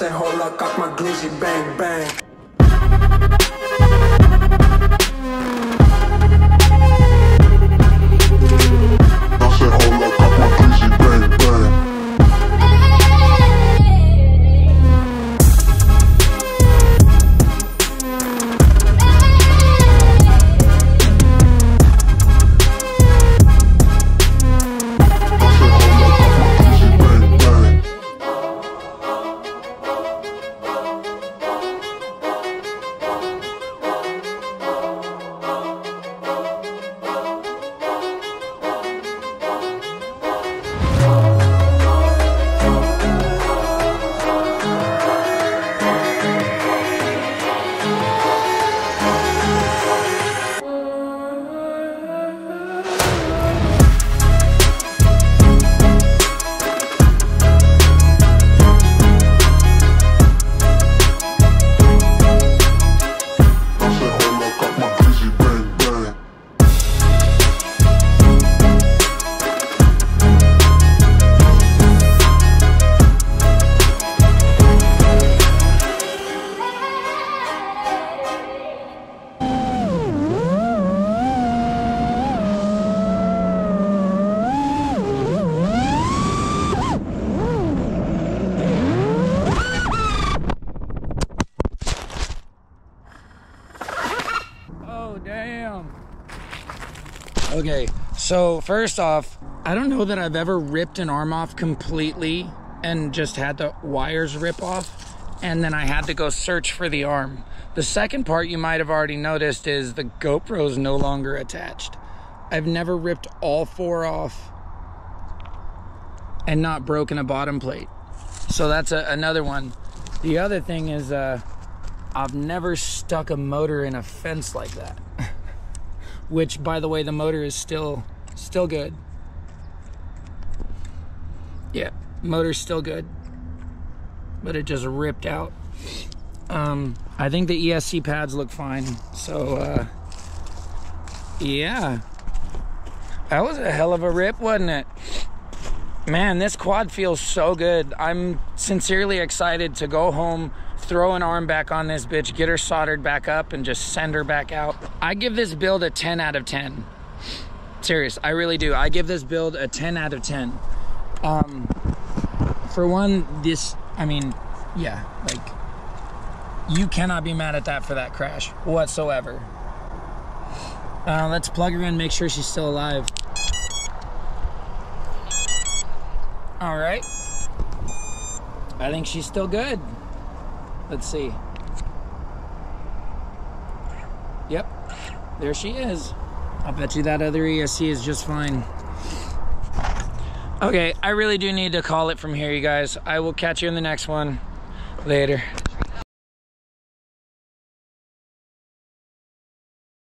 Say, hold up, cock my glizzy, bang, bang. Okay, so first off, I don't know that I've ever ripped an arm off completely and just had the wires rip off, and then I had to go search for the arm. The second part you might have already noticed is the GoPro is no longer attached. I've never ripped all four off and not broken a bottom plate. So that's a, another one. The other thing is, uh, I've never stuck a motor in a fence like that. Which, by the way, the motor is still still good. Yeah, motor's still good, but it just ripped out. Um, I think the ESC pads look fine. So, uh, yeah, that was a hell of a rip, wasn't it? Man, this quad feels so good. I'm sincerely excited to go home, throw an arm back on this bitch, get her soldered back up, and just send her back out. I give this build a 10 out of 10. Serious, I really do. I give this build a 10 out of 10. Um, for one, this, I mean, yeah, like, you cannot be mad at that for that crash whatsoever. Uh, let's plug her in, make sure she's still alive. All right. I think she's still good. Let's see. Yep. There she is. I'll bet you that other ESC is just fine. Okay, I really do need to call it from here, you guys. I will catch you in the next one. Later.